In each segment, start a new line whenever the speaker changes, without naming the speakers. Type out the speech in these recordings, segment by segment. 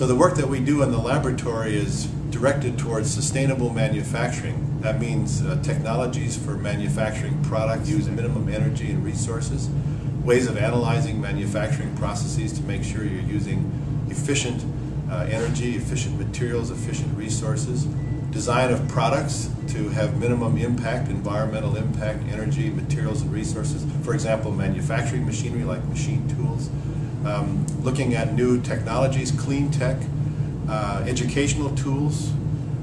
So the work that we do in the laboratory is directed towards sustainable manufacturing. That means uh, technologies for manufacturing products use minimum energy and resources, ways of analyzing manufacturing processes to make sure you're using efficient uh, energy, efficient materials, efficient resources, design of products to have minimum impact, environmental impact, energy, materials, and resources. For example, manufacturing machinery like machine tools, um, looking at new technologies, clean tech, uh, educational tools,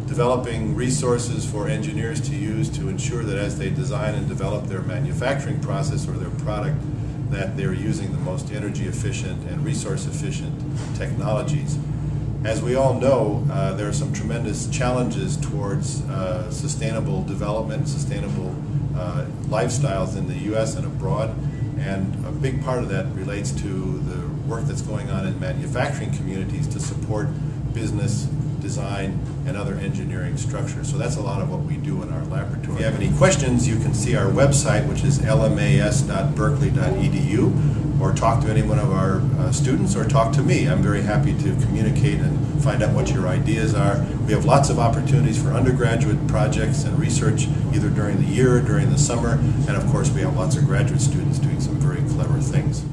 developing resources for engineers to use to ensure that as they design and develop their manufacturing process or their product, that they're using the most energy efficient and resource efficient technologies. As we all know, uh, there are some tremendous challenges towards uh, sustainable development, sustainable uh, lifestyles in the U.S. and abroad, and a big part of that relates to the work that's going on in manufacturing communities to support business, design, and other engineering structures. So that's a lot of what we do in our laboratory. If you have any questions, you can see our website, which is lmas.berkeley.edu, or talk to any one of our uh, students, or talk to me. I'm very happy to communicate and find out what your ideas are. We have lots of opportunities for undergraduate projects and research, either during the year or during the summer, and of course we have lots of graduate students doing some very clever things.